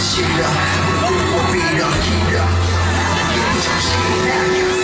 Shira, Mukupira, Kira, Kira, Kira, Kira,